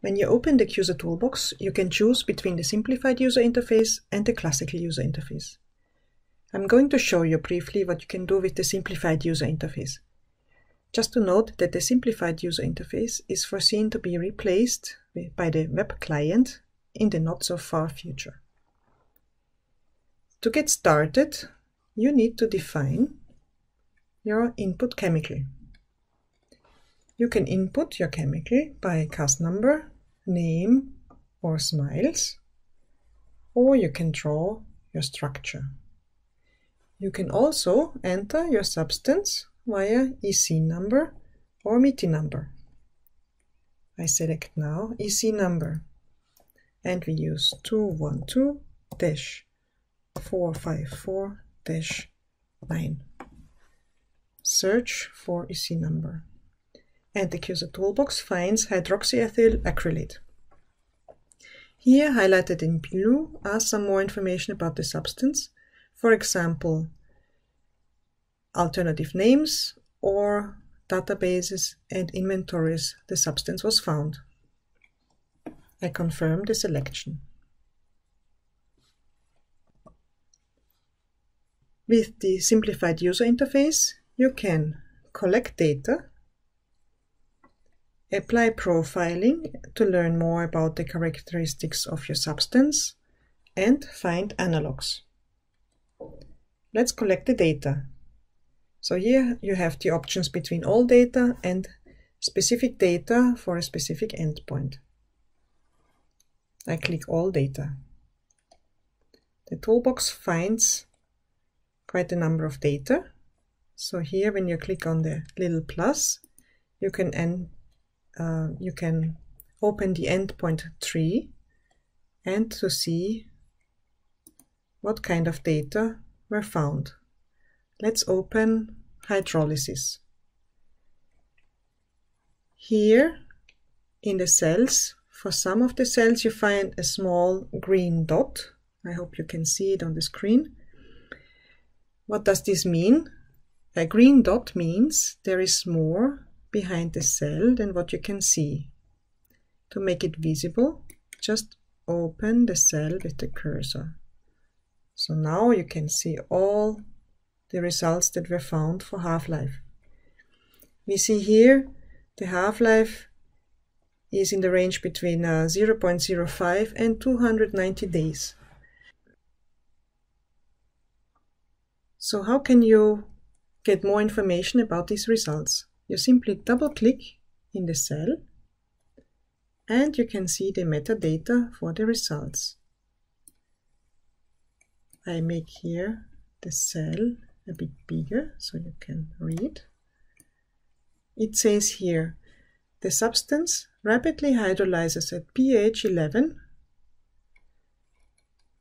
When you open the QSAR Toolbox, you can choose between the simplified user interface and the classical user interface. I'm going to show you briefly what you can do with the simplified user interface. Just to note that the simplified user interface is foreseen to be replaced by the web client in the not so far future. To get started, you need to define your input chemical. You can input your chemical by CAS number, name or smiles, or you can draw your structure. You can also enter your substance via EC number or MITI number. I select now EC number and we use 212-454-9. Search for EC number and the QSAR toolbox finds hydroxyethyl acrylate. Here, highlighted in blue, are some more information about the substance, for example, alternative names or databases and inventories the substance was found. I confirm the selection. With the simplified user interface, you can collect data Apply profiling to learn more about the characteristics of your substance and find analogs. Let's collect the data. So here you have the options between all data and specific data for a specific endpoint. I click all data. The toolbox finds quite a number of data. So here when you click on the little plus, you can uh, you can open the endpoint tree and to see what kind of data were found. Let's open hydrolysis. Here in the cells, for some of the cells you find a small green dot. I hope you can see it on the screen. What does this mean? A green dot means there is more behind the cell than what you can see. To make it visible, just open the cell with the cursor. So now you can see all the results that were found for half-life. We see here the half-life is in the range between uh, 0.05 and 290 days. So how can you get more information about these results? You simply double click in the cell and you can see the metadata for the results. I make here the cell a bit bigger so you can read. It says here, the substance rapidly hydrolyzes at pH 11,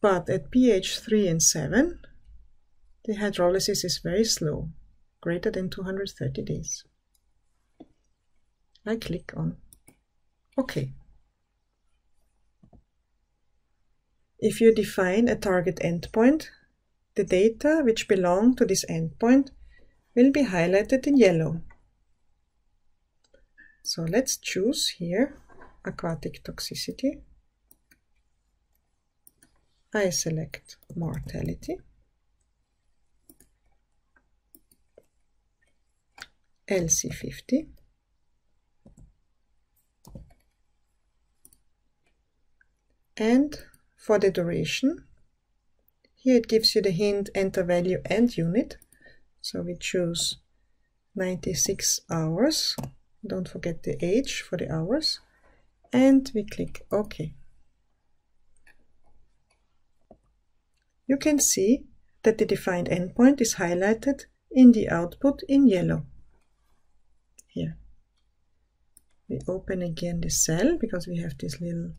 but at pH 3 and 7, the hydrolysis is very slow, greater than 230 days. I click on OK. If you define a target endpoint, the data which belong to this endpoint will be highlighted in yellow. So let's choose here aquatic toxicity. I select mortality. LC50. And for the duration. Here it gives you the hint enter value and unit. So we choose 96 hours. Don't forget the age for the hours. And we click OK. You can see that the defined endpoint is highlighted in the output in yellow. Here. We open again the cell because we have this little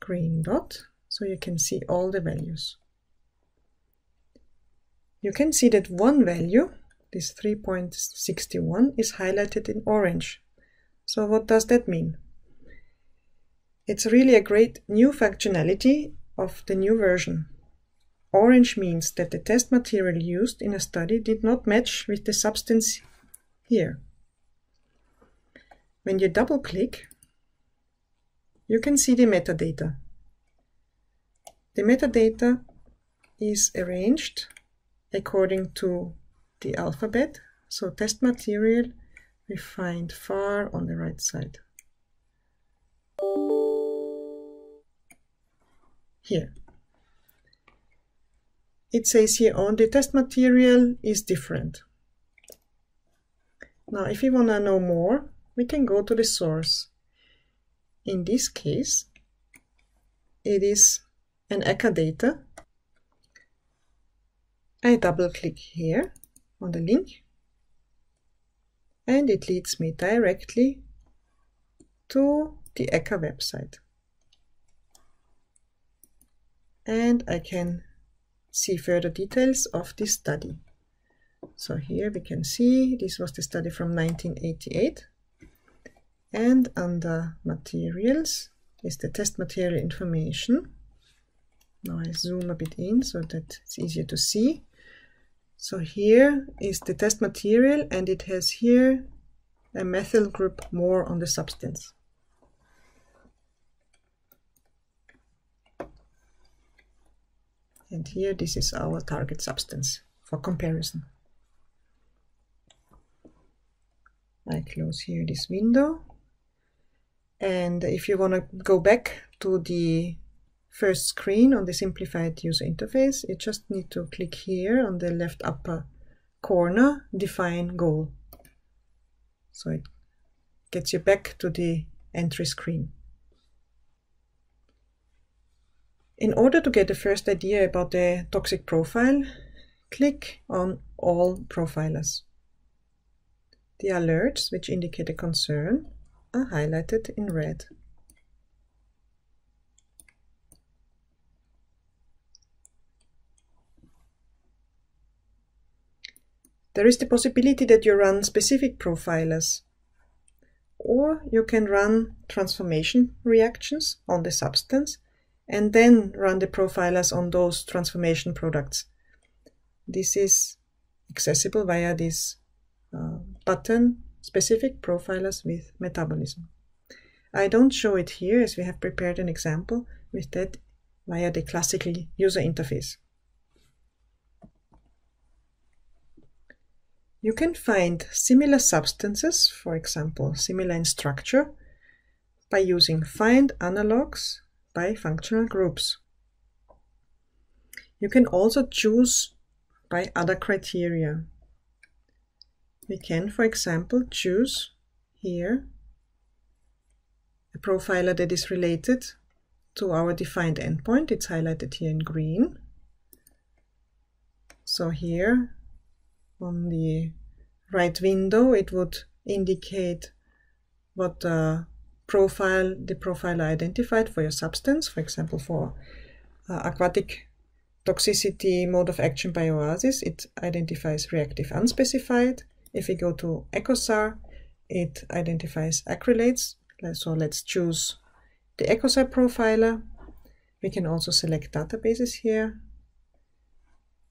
green dot so you can see all the values. You can see that one value, this 3.61, is highlighted in orange. So what does that mean? It's really a great new functionality of the new version. Orange means that the test material used in a study did not match with the substance here. When you double click, you can see the metadata. The metadata is arranged according to the alphabet. So test material we find far on the right side. Here. It says here on the test material is different. Now if you want to know more, we can go to the source. In this case, it is an ECHA data. I double click here on the link and it leads me directly to the ECHA website. And I can see further details of this study. So here we can see this was the study from 1988 and under materials is the test material information. Now I zoom a bit in so that it's easier to see. So here is the test material and it has here a methyl group more on the substance. And here this is our target substance for comparison. I close here this window. And if you want to go back to the first screen on the simplified user interface, you just need to click here on the left upper corner, define goal. So it gets you back to the entry screen. In order to get the first idea about the toxic profile, click on All Profilers. The alerts, which indicate a concern, are highlighted in red. There is the possibility that you run specific profilers, or you can run transformation reactions on the substance and then run the profilers on those transformation products. This is accessible via this uh, button specific profilers with metabolism. I don't show it here as we have prepared an example with that via the classical user interface. You can find similar substances, for example, similar in structure, by using find analogs by functional groups. You can also choose by other criteria. We can, for example, choose here a profiler that is related to our defined endpoint. It's highlighted here in green. So here on the right window, it would indicate what the profile, the profiler identified for your substance, for example, for uh, aquatic toxicity mode of action by OASIS, it identifies reactive unspecified. If we go to EcoSAR, it identifies acrylates. So let's choose the EcoSAR profiler. We can also select databases here.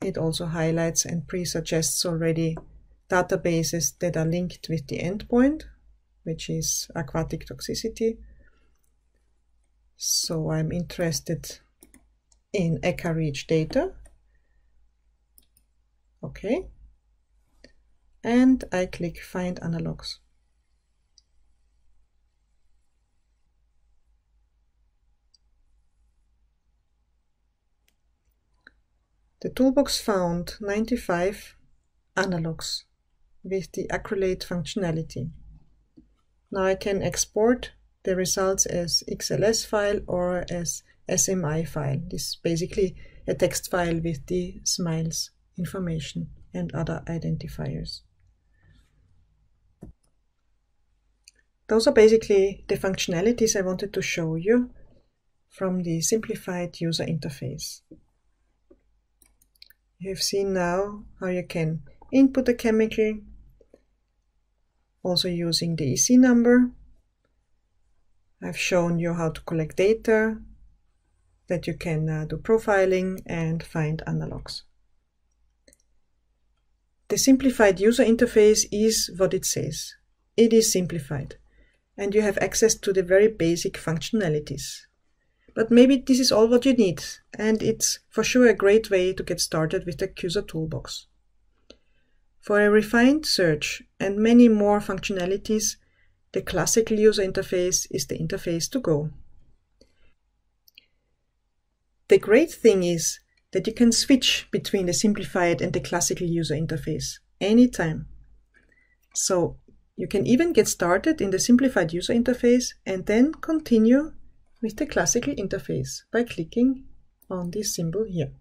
It also highlights and pre-suggests already databases that are linked with the endpoint, which is aquatic toxicity. So I'm interested in ECHA-REACH data. Okay. And I click Find Analogs. The toolbox found 95 analogs with the acrylate functionality. Now I can export the results as XLS file or as SMI file. This is basically a text file with the SMILES information and other identifiers. Those are basically the functionalities I wanted to show you from the simplified user interface. You've seen now how you can input a chemical, also using the EC number. I've shown you how to collect data, that you can uh, do profiling and find analogs. The simplified user interface is what it says. It is simplified. And you have access to the very basic functionalities. But maybe this is all what you need, and it's for sure a great way to get started with the QSAR Toolbox. For a refined search and many more functionalities, the classical user interface is the interface to go. The great thing is that you can switch between the simplified and the classical user interface anytime. So you can even get started in the simplified user interface and then continue with the classical interface by clicking on this symbol here.